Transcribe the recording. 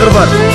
Gravando.